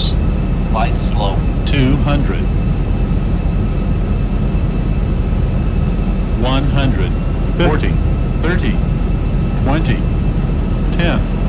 knots. Light slow. 200. 100. 40. 30. 20. 10.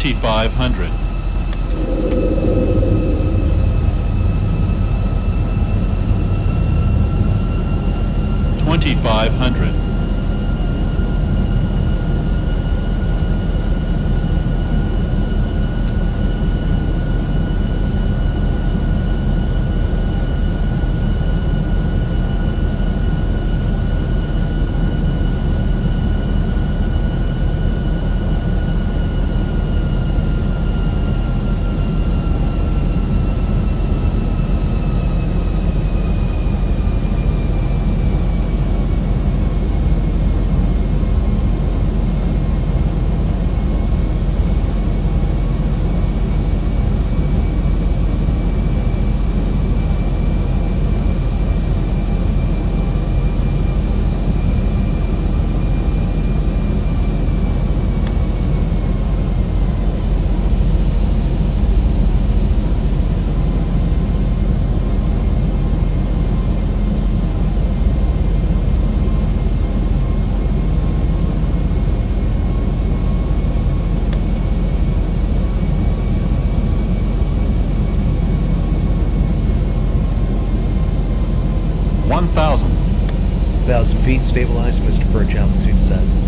2500. Twenty-five hundred. 1,000 feet, stabilized, Mr. Birch, altitude set.